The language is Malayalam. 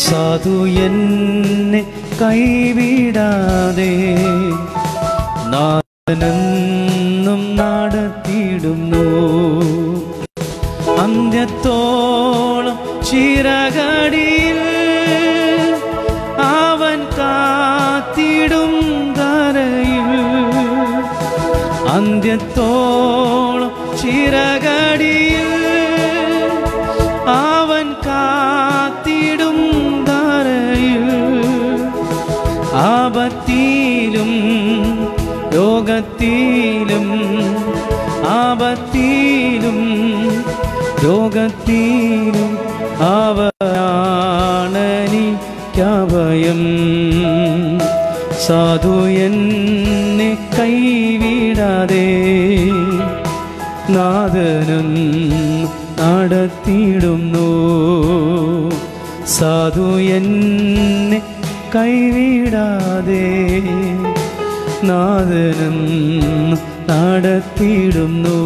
സാധു എന്നെ കൈവിടാതെ നാദനെന്നും നടത്തിയിടുന്നു അന്ത്യത്തോളം തരയിൽ അന്ത്യത്തോളം ചിറകടിയിൽ ആപത്തിയിലും രോഗത്തിലും ആപത്തിയിലും രോഗത്തിലും അവയാണനിക്കഭയം സാധു എന്നെ കൈവിടാതെ നാദനും നടത്തിയിടുന്നു. സാധു എന്നെ കൈവിടാതെ നാദനം നടത്തിയിടുന്നു.